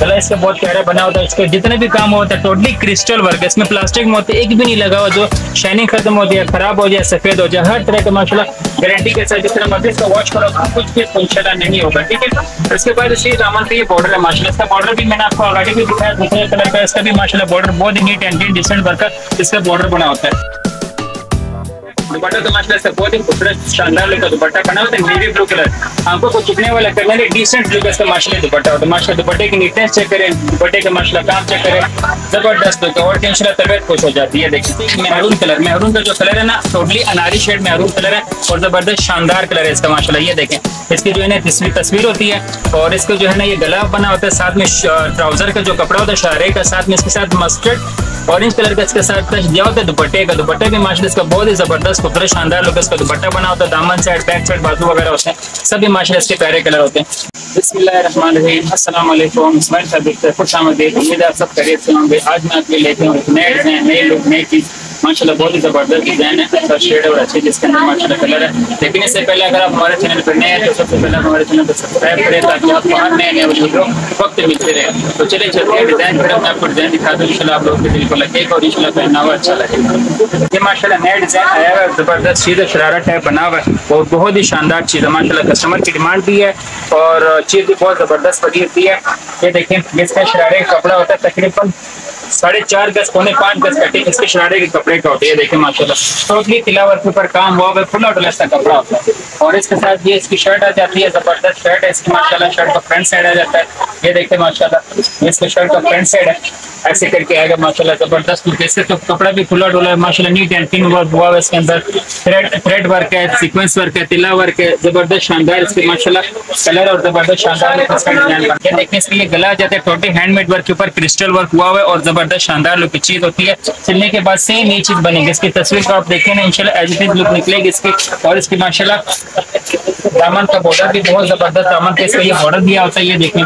गला इसका बहुत प्यारा बना होता है। इसके जितने भी काम होता है टोटली क्रिस्टल वर्क है। इसमें प्लास्टिक में होते एक भी नहीं लगा हुआ, जो शाइनिंग खत्म हो जाए खराब हो जाए, सफ़ेद हो जाए, हर तरह का माशाला गारंटी के साथ तरह मर्ज़ी इसका वॉच करो कुछ भी इंशाल्लाह नहीं होगा, ठीक है? इसके बाद इसी दामन का ये बॉर्डर है माशाला इसका बॉर्डर भी मैंने आपको आगे भी दिखाया, दूसरे कलर का इसका भी माशाला बॉर्डर बहुत ही नीट एंड डिसेंट वर्क इसका बॉर्डर बना होता है। दुपट्टा तो माशाल्लाह से बहुत ही खूबसूरत, शानदार लुक का दुपट्टा बना हुआ है नेवी ब्लू कलर आपको कुछ चुपने वाला करने है डिसेंट लुक इसका माशा दुपट्टा और माशा दुपट्टे की नीटनेस चेक करें, दुपट्टे का माशा काम चेक करें, ज़बरदस्त लुक और टेंशन तबियत खुश हो जाती है। देखिए मेहरून कलर मेहरून का जो कलर है ना टोटली अनारी शेड मेहरून कलर है और ज़बरदस्त शानदार कलर है इसका माशाला ये देखें इसकी जो है ना तस्वीर तस्वीर होती है और इसको जो है ना ये गला बना होता है, साथ में ट्राउज़र का जो कपड़ा होता है, शारे का, साथ में इसके साथ मस्टर्ड ऑरेंज कलर का इसके साथ टच दिया होता है, दुपट्टे का। दुपट्टे भी माशाल्लाह इसका बहुत ही ज़बरदस्त, खूबसूरत, शानदार लुक इसका दुपट्टा बना होता है, दामन साइड बैक साइड बाजू वगैरह होते हैं, सभी माशाल्लाह इसके प्यारे कलर होते हैं। अस्सलाम वालेकुम इस्माइल साहब खुश आमदीद, उम्मीद आप सब खैरियत से होंगे। आज मैं आपके लेके हूँ नए डिज़ाइन नए लुक नई चीज़। माशाल्लाह बहुत ही ज़बरदस्त डिज़ाइन है अच्छा शेड और अच्छी जिसके अंदर माशाल्लाह कलर है। लेकिन इससे पहले अगर आप हमारे चैनल पर नए हैं तो सबसे पहले हमारे चैनल को सब्सक्राइब करें ताकि आपको हर नए नए वीडियो वक्त मिलते रहे। तो चलिए, चलते हैं डिज़ाइन फिर मैं आपको डिज़ाइन दिखा दूँ, इंशाल्लाह आप लोगों के दिल को लगेगा और इंशाल्लाह पहना हुआ अच्छा लगेगा। ये माशाल्लाह नया डिज़ाइन आया हुआ है, ज़बरदस्त सीधा शरारा टाइप बना हुआ है। और बहुत ही शानदार चीज़ है, माशाल्लाह कस्टमर की डिमांड भी है और चीज़ भी बहुत ज़बरदस्त बनी होती है। ये देखें इसका शरारे का कपड़ा होता है तकरीबन साढ़े चार गज, पौने पाँच गज कटिंग इसके शरारे के कपड़े का होते हैं देखें माशाल्लाह। टोटली तिलावर के ऊपर काम हुआ है फुल आउट का कपड़ा होता है। और इसके साथ ये इसकी शर्ट आ जाती है, ज़बरदस्त शर्ट है, इसकी माशाल्लाह शर्ट का फ्रंट साइड आ जाता है। ये देखें माशाल्लाह इसके शर्ट का फ्रंट साइड है। ऐसे करके आएगा, माशाल्लाह, ज़बरदस्त इससे तो कपड़ा भी खुला डुला है, माशाल्लाह नीट एंड क्लीन वर्क हुआ है इसके अंदर। थ्रेड थ्रेड वर्क है सीक्वेंस वर्क है तिला वर्क है, ज़बरदस्त शानदार इसके, माशाल्लाह कलर और ज़बरदस्त शानदार देखने इसके लिए गला जाता है टोटली हैंडमेड वर्क के ऊपर क्रिस्टल वर्क हुआ है और ज़बरदस्त शानदार लुक की चीज़ होती है। सिलने के बाद सेम ये चीज़ बनेगी। इसकी तस्वीर को आप देखें ना, इंशाल्लाह एज लुक निकलेगी इसकी और इसकी, माशाल्लाह। दामन का बॉर्डर भी बहुत ज़बरदस्त दामन का इसका ये बॉर्डर दिया होता है, ये देखें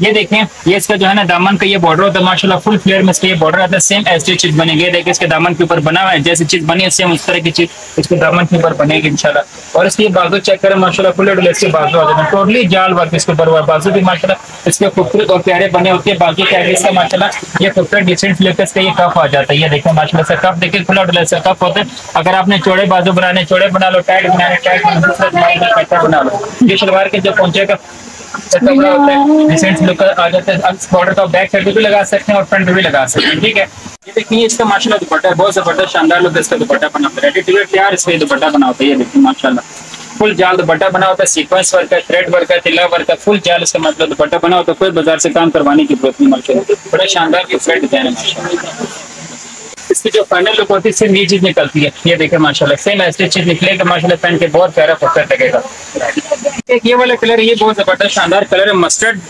ये देखें ये इसका जो है ना, दामन का ये बॉर्डर होता है, माशाल्लाह फुल फ्लेयर में इसका ये बॉर्डर आता है सेम ऐसी चीज़ बनेगी। देखिए, इसके दामन के ऊपर बना हुआ है, जैसी चीज़ बनी है सेम उस तरह की चीज़ इसके दामन के ऊपर बनेगी, इंशाल्लाह। और इसकी बाजू चेक करें, माशाल्लाह फुल डुल इसके बाजू आ जाते हैं टोटली जाल वर्क इसके ऊपर हुआ बाजू भी, माशाल्लाह, इसके खूबसूरत और प्यारे बने होते हैं। बाकी क्या इसका, माशाल्लाह, ये खूबसूरत डिसेंट फ्लेक्स का ये कफ आ जाता है। ये देखिए, माशाल्लाह से कफ देखिए खुला डुल से कफ होता है। अगर आपने चौड़े बाजू बनाने, चौड़े बना लो टाइट बनाने टाइट बना लो। ये शलवार के जो पहुंचेगा कपड़ा होता है डिसेंट लुक आ जाता है। बॉर्डर का बैक साइड भी लगा सकते हैं और फ्रंट भी लगा सकते हैं ठीक है? ये देखिए इसका माशाल्लाह दुपट्टा है बहुत ज़बरदस्त शानदार लुक इसका दुपट्टा बना होता है रेडी टू वेयर तैयार इसका दुपट्टा बना होता है? ये देखिए माशाल्लाह। फुल जाल दुपट्टा बना होता है सीक्वेंस वर्क है थ्रेड वर्क है तिला वर्क है फुल जाल इसका मतलब दुपट्टा बना होता है कोई बाज़ार से काम करवाने की ज़रूरत नहीं माशाल्लाह। बड़ा शानदार डिज़ाइन है माशाल्लाह। इसकी जो फाइनल लुक होती है सिर्फ़ ये चीज़ निकलती है। ये देखे माशाल्लाह सेम ऐसी चीज़ निकलेगा माशाल्लाह पहन के बहुत प्यारा परफेक्ट लगेगा। एक ये वाला कलर ये बहुत ज़बरदस्त, शानदार कलर है मस्टर्ड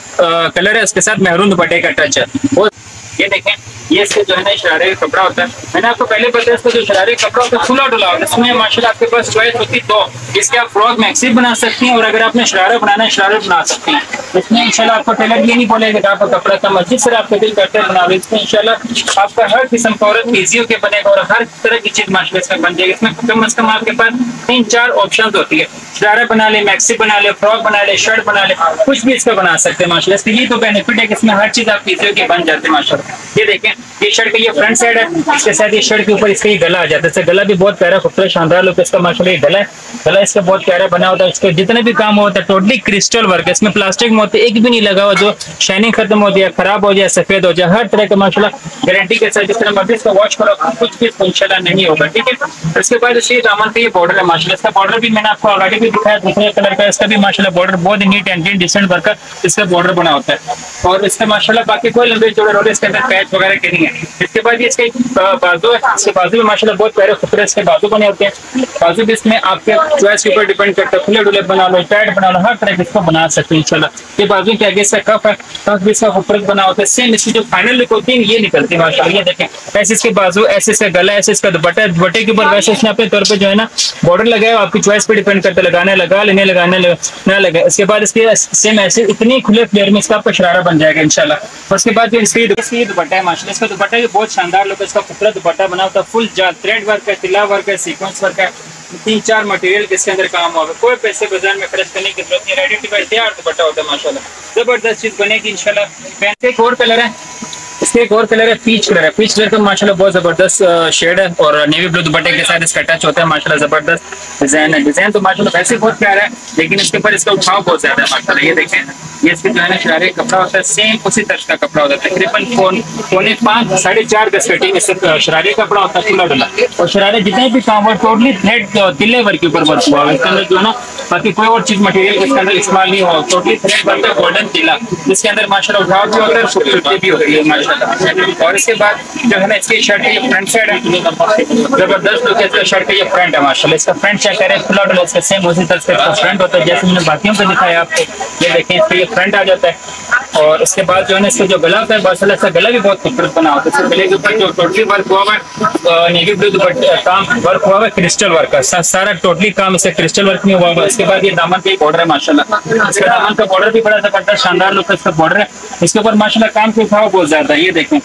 कलर है, इसके साथ मेहरून दुपट्टे का टच है। बहुत ये देखें, ये इसके जो है ना शरारे का कपड़ा होता है। मैंने आपको पहले बताया, इसका जो शरारे का कपड़ा होता है खुला डुला होता है। इसमें माशाल्लाह आपके पास चॉइस होती दो। इसके आप फ्रॉक मैक्सी बना सकती हैं और अगर आपने शरारा बनाना है, शरारा बना सकती हैं। इसमें इंशाल्लाह आपको टेलर ये नहीं बोलेगा कि आपका कपड़ा का मस्जिद से आपका दिल करते हैं बना इसमें इंशाल्लाह आपका हर किस्म का औरत ईजी के बनेगा और हर तरह की चीज़ माशाल्लाह इसमें बन जाएगी। इसमें कम अज कम आपके पास तीन चार ऑप्शन होती है। शरारा बना ले मैक्सी बना ले फ्रॉक बना ले शर्ट बना ले, कुछ भी इसका बना सकते हैं माशाल्लाह। इसके ये तो बेनिफिट है कि इसमें हर चीज़ आप ईजी के बन जाते हैं माशाल्लाह। ये देखें, ये शर्ट का ये फ्रंट साइड है, इसके साथ ये शर्ट के ऊपर इसका ये गला आ जाता है। गला भी बहुत प्यारा, खूबसूरत, शानदार लुक इसका माशाल्लाह ये गला है। गला इसका बहुत प्यारा बना होता है। इसके जितने भी काम होता है टोटली क्रिस्टल वर्क है। इसमें प्लास्टिक में होते, एक भी नहीं लगा हुआ जो शाइनिंग खत्म हो जाए, खराब हो जाए, सफ़ेद हो जाए, हर तरह का माशाल्लाह गारंटी के साथ जिस तरह मर्ज़ी इसका वॉच करो कुछ भी इंशाल्लाह नहीं होगा, ठीक है? इसके बाद इसी दामन का ये बॉर्डर है, माशाल्लाह। इसका बॉर्डर भी मैंने आपको आगे भी दिखाया, दूसरे कलर का इसका भी माशाल्लाह बॉर्डर बहुत नीट एंड डिसेंट वर्क इसका बॉर्डर बना होता है। और इसका माशाला बाकी कोई लंबे चौड़े रोल इसके अंदर पैच वगैरह के नहीं है। इसके बाद ये इसका बाजू है। इसके बाजू में माशाल्लाह बहुत प्यारे खूबसूरत इसके बाजू बने होते हैं। बाजू भी इसमें आपके चॉइस के ऊपर डिपेंड करता है। खुले डुले बना लो टाइट बना लो, हर तरह के इसको बना सकते हैं इंशाल्लाह। ये बाजू के आगे इसका कफ है। कफ भी इसका खूबसूरत बना होता है। सेम इसकी जो फाइनल लुक होती है, ये निकलती है, माशाल्लाह। ये देखें, ऐसे इसके बाजू, ऐसे इसका गला, ऐसे इसका दुपट्टा, दुपट्टे के ऊपर वैसे इसने अपने तौर पर जो है ना बॉर्डर लगाया आपकी चॉइस पे डिपेंड करता है, लगाने लगा, लेने लगाने ना लगा। इसके बाद इसके सेम ऐसे, इतनी खुले फ्लेयर में इसका आपका शरारा बन जाएगा इनशाला उसके बाद जो इसकी दुपट्टा है, माशाल्लाह, इसका दुपट्टा भी बहुत शानदार लुक है, इसका खूबसूरत दुपट्टा बना होता है फुल जाल थ्रेड वर्क है तिला वर्क है सीक्वेंस वर्क है, तीन चार मटेरियल इसके अंदर काम हुआ कोई पैसे बाज़ार में खर्च करने की ज़रूरत नहीं रेडी टू तैयार दुपट्टा होता है माशाला ज़बरदस्त चीज़ बनेगी इनशाला एक और कलर है इसके एक और कलर है पीच कलर है। पीच कलर का माशाल्लाह बहुत ज़बरदस्त शेड है और नेवी ब्लू दुपट्टे के साथ इसका टच होता है, माशाल्लाह ज़बरदस्त डिज़ाइन है। डिज़ाइन तो माशाल्लाह वैसे बहुत प्यारा है, लेकिन इसके ऊपर इसका उठाव बहुत ज़्यादा है, माशाल्लाह। ये देखें, ये इसके जो है ना शरारे कपड़ा होता है सेम उसी तरह का कपड़ा होता है। तकरीबन पौने पाँच, साढ़े चार गज कटिंग इससे शरारे कपड़ा होता है, खुला डुला। और शरारे जितने भी काम हुआ टोटली थ्रेड तिल्ले वर्क के ऊपर वर्क हुआ इसके अंदर जो है ना, बाकी कोई और चीज़ मटेरियल इसके अंदर इस्तेमाल नहीं हुआ टोटली थ्रेड बनता है गोल्डन तिला जिसके अंदर माशाल्लाह उठाव भी होता है, खूबसूरती भी होती है और इसके बाद जो है ना इसकी शर्ट का ये फ्रंट साइड है, ज़बरदस्त लुक है इसका शर्ट का ये फ्रंट है, माशाल्लाह। इसका फ्रंट चेक करें खुला डुला इसका सेम उसी तरह से फ्रंट होता है, जैसे मैंने बाकियों पे दिखाया आपको। ये देखें, इसका ये फ्रंट आ जाता है। और इसके बाद जो है ना, इसका जो गला होता है, माशाल्लाह इसका गला भी बहुत खूबसूरत बना होता है। इसके गले के ऊपर जो टोटली वर्क हुआ है नेवी ब्लू काम वर्क हुआ है क्रिस्टल वर्क का। सारा टोटली काम इसका क्रिस्टल वर्क में हुआ है। इसके बाद ये दामन का बॉर्डर है, माशाल्लाह। इसका दामन का बॉर्डर भी बड़ा ज़बरदस्त, शानदार लुक इसका बॉर्डर है। इसके ऊपर माशाल्लाह काम के उठाव बहुत ज़्यादा ये देखें।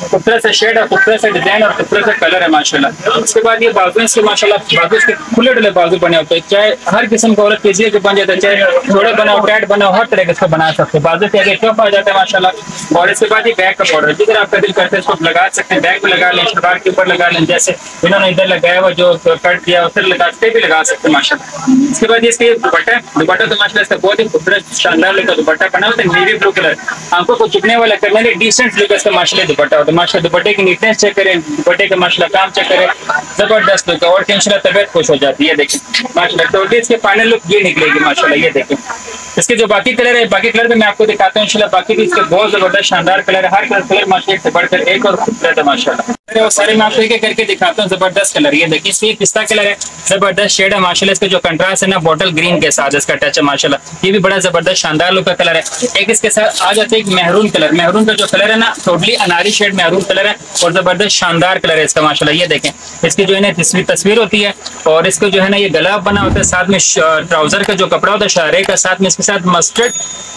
खूबसूरत से शेड है खूबसूरत से डिज़ाइन और खूबसूरत से कलर है, माशाल्लाह। उसके बाद ये बाजू इसके माशाल्लाह बाजू इसके खुले डुले बाजू बने होते हैं। चाहे हर किस्म का औरत किसी के बन जाता है, चाहे थोड़े बनाओ टाइट बनाओ हर तरह के इसको बना सकते हैं। बाजू से आगे टफ आ जाता है, माशाल्लाह? और इसके बाद ये बैग का बॉर्डर जिधर आपका दिल करते हैं, इसको लगा सकते हैं। बैग में लगा लें, शलवार के ऊपर लगा लें, जैसे इन्होंने इधर लगाया हुआ जो कट दिया उधर लगाते भी लगा सकते हैं, माशाल्लाह। इसके बाद इसके दुपट्टा दुपट्टा तो माशा इसका बहुत ही खूबसूरत, शानदार लुक दुपट्टा बना होता है नेवी ब्लू कलर आँखों को चुपने वाला, करने के डिसेंट लुक इसका, माशाल्लाह, दुपट्टा होता है। माशाल्लाह दुपट्टे की नीटनेस चेक करें, दुपट्टे का माशाला काम चेक करें। ज़बरदस्त लुक और टेंशन तबियत खुश हो जाती है देखें माशा तो इसके फाइनल लुक ये निकलेगी माशाला ये देखें। इसके जो बाकी कलर है, बाकी कलर भी मैं आपको दिखाता हूँ, इंशाल्लाह। बाकी भी इसके बहुत ज़बरदस्त, शानदार कलर है। हर कलर कलर माशाल्लाह से बढ़कर एक और खूबसूरत है वो सारे मैं आपको एक करके दिखाता हूँ, ज़बरदस्त कलर ये देखिए इसके पिस्ता कलर है, ज़बरदस्त शेड है, माशाल्लाह। इसका जो कंट्रास्ट है ना बॉटल ग्रीन के साथ इसका टच है, माशाल्लाह। ये भी बड़ा ज़बरदस्त, शानदार लुक का कलर है। एक इसके साथ आ जाता है मेहरून कलर। मेहरून का जो कलर है ना टोटली अनारी शेड मेहरून कलर है और ज़बरदस्त, शानदार कलर है इसका, माशाल्लाह। ये देखें, इसकी जो है ना तस्वीर होती है और इसको जो है ना, ये गला बना होता है साथ में ट्राउज़र का जो कपड़ा होता है शरारे का साथ में इसके साथ मस्टर्ड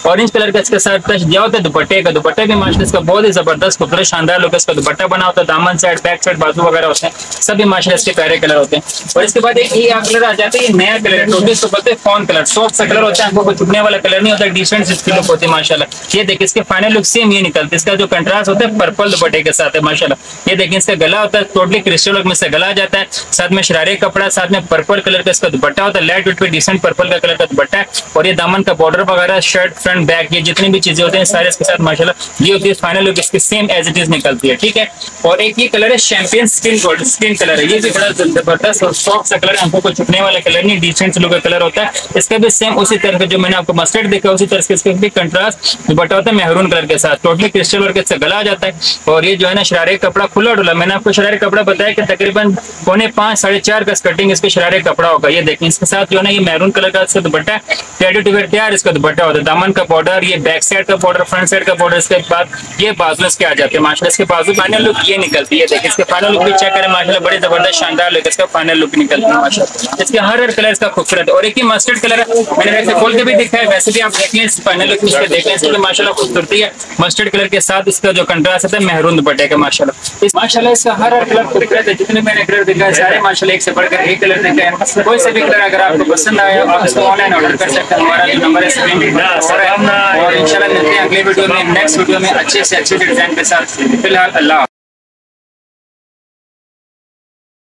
ऑरेंज कलर का इसके साथ टच दिया होता है, दुपट्टे का, दुपट्टे भी माशाल्लाह इसका बहुत ही ज़बरदस्त खूबसूरत, शानदार लुक इसका दुपट्टा बना होता है, दामन साइड बैक साइड बाजू वगैरह होते हैं, सभी माशाल्लाह इसके प्यारे कलर होते हैं। और इसके बाद एक ये कलर आ जाता है, ये नया कलर है टोटली इसको बोलते हैं फॉन कलर सॉफ्ट सा कलर होता है आपको कोई छुपने वाला कलर नहीं होता डिसेंट इसकी लुक होती है, माशाल्लाह। ये देखिए, इसके फाइनल लुक सेम ये निकलते इसका जो कंट्रास्ट होता है पर्पल दुपट्टे के साथ है, माशाल्लाह। ये देखिए, इसका गला होता है टोटली क्रिस्टल वर्क में से गला जाता है, साथ में शरारे कपड़ा, साथ में पर्पल कलर का इसका दुपट्टा होता है लाइट वेट पे डिसेंट पर्पल का कलर का दुपट्टा है, और ये दामन का बॉर्डर वगैरह शर्ट फ्रंट बैक ये जितनी भी चीज़ें होते हैं, सारे इसके साथ, माशाल्लाह, ये होती है फाइनल लुक इसके सेम एज इट इज़ निकलती है, ठीक है? और एक ये कलर है champion skin gold skin colour है, ये भी बड़ा ज़बरदस्त और सॉफ्ट सा कलर आँखों को छुपने वाला कलर नहीं डिसेंट लुक का कलर होता है, इसका भी सेम उसी तरह का जो मैंने आपको मस्टर्ड देखा, उसी तरह से इसका भी कंट्रास्ट दुपट्टा होता है मेहरून कलर के साथ टोटली क्रिस्टल वर्क से गला आ जाता है, और ये जो है ना, शरारे कपड़ा खुला डुला, मैंने आपको शरारे कपड़ा बताया कि तकरीबन पौने पाँच, साढ़े चार का कटिंग इसके शरारे कपड़ा होगा, ये देखें इसके साथ जो है ना, ये मैरून कलर का इसका दुपट्टा रेडी टू वेयर तैयार इसका दुपट्टा होता है। दामन का बॉर्डर ये बैक साइड का बॉर्डर फ्रंट साइड का बॉर्डर इसके बाद ये बाजू इसके आ जाते हैं। माशाल्लाह इसके बाजू फाइनल लुक ये निकलती है। देखिए इसके फाइनल लुक भी चेक करें। माशाल्लाह बड़े ज़बरदस्त शानदार लुक इसका फाइनल लुक निकलती है माशाल्लाह इसके हर हर कलर इसका खूबसूरत। और एक ही मस्टर्ड कलर है। मैंने वैसे खोल के भी दिखा है। वैसे भी आप देख लें फाइनल लुक इसके देख लें। इसकी माशाल्लाह खूबसूरती है। मस्टर्ड कलर के साथ इसका जो कंट्रास्ट होता है मेहरून दुपट्टे का माशाल्लाह इस माशाल्लाह इसका हर हर कलर खूबसूरत है। जितने मैंने कलर देखा है, सारे माशाल्लाह एक से बढ़कर एक कलर देखा है। कोई से भी कलर अगर आपको पसंद आया आप इसको ऑनलाइन ऑर्डर कर सकते हैं। हमारा नंबर सभी स्क्रीन और इंशाल्लाह मिलते हैं अगले वीडियो में। नेक्स्ट वीडियो में अच्छे से अच्छे डिज़ाइन के साथ। फ़िलहाल अल्लाह